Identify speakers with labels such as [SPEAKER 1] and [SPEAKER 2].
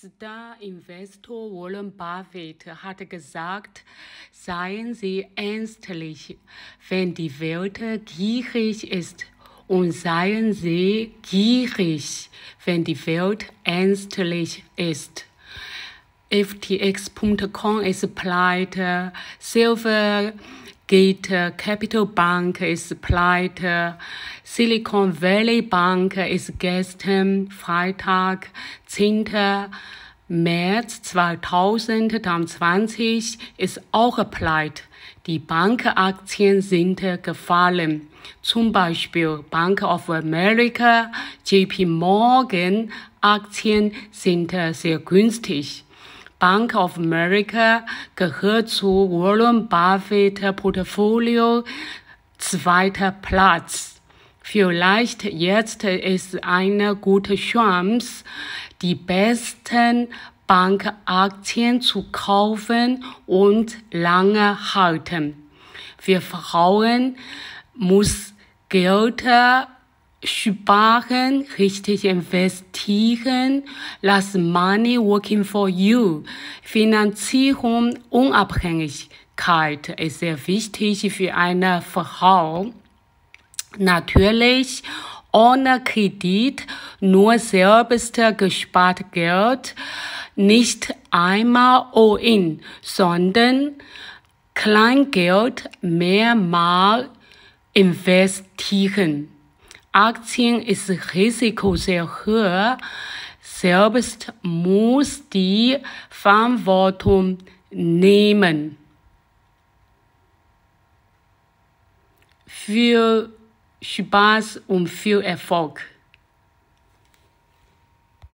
[SPEAKER 1] Star-Investor Warren Buffett hat gesagt, seien Sie ernstlich, wenn die Welt gierig ist und seien Sie gierig, wenn die Welt ernstlich ist. FTX.com ist pleite, Silver Gate Capital Bank ist pleite, Silicon Valley Bank ist gestern Freitag, 10. März 2020 ist auch pleite. Die Bankaktien sind gefallen. Zum Beispiel Bank of America, JP Morgan Aktien sind sehr günstig. Bank of America gehört zu Warren Buffett Portfolio zweiter Platz. Vielleicht jetzt ist eine gute Chance, die besten Bankaktien zu kaufen und lange halten. Wir Frauen muss Geld sparen, richtig investieren, lass money working for you. Finanzierung, Unabhängigkeit ist sehr wichtig für eine Frau. Natürlich ohne Kredit, nur selbst gespart Geld, nicht einmal all-in, sondern Kleingeld mehrmal investieren. Aktien ist Risiko sehr hoch. Selbst muss die Verantwortung nehmen. Viel Spaß und viel Erfolg.